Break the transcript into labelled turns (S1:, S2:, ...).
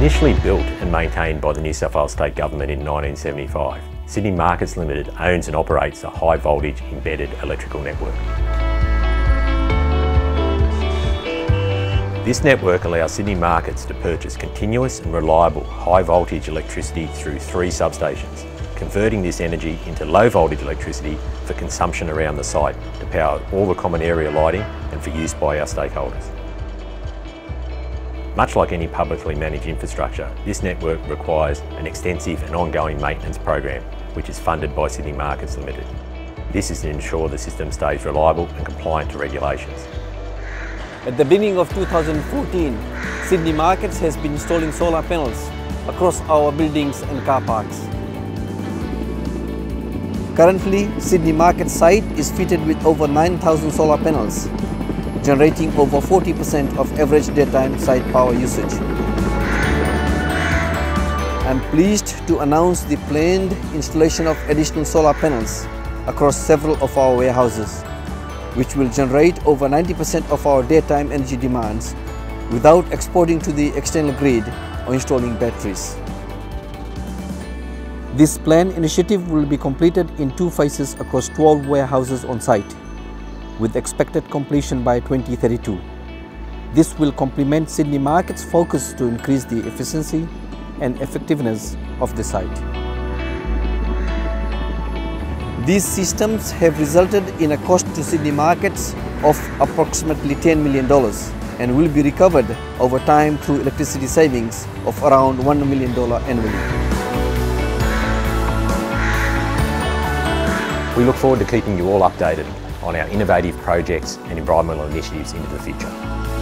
S1: Initially built and maintained by the New South Wales State Government in 1975, Sydney Markets Limited owns and operates a high voltage embedded electrical network. This network allows Sydney Markets to purchase continuous and reliable high voltage electricity through three substations, converting this energy into low voltage electricity for consumption around the site to power all the common area lighting and for use by our stakeholders. Much like any publicly managed infrastructure, this network requires an extensive and ongoing maintenance program, which is funded by Sydney Markets Limited. This is to ensure the system stays reliable and compliant to regulations.
S2: At the beginning of 2014, Sydney Markets has been installing solar panels across our buildings and car parks. Currently, Sydney Market site is fitted with over 9,000 solar panels, generating over 40% of average daytime site power usage. I'm pleased to announce the planned installation of additional solar panels across several of our warehouses which will generate over 90% of our daytime energy demands without exporting to the external grid or installing batteries. This planned initiative will be completed in two phases across 12 warehouses on site, with expected completion by 2032. This will complement Sydney Market's focus to increase the efficiency and effectiveness of the site. These systems have resulted in a cost to Sydney markets of approximately $10 million and will be recovered over time through electricity savings of around $1 million annually.
S1: We look forward to keeping you all updated on our innovative projects and environmental initiatives into the future.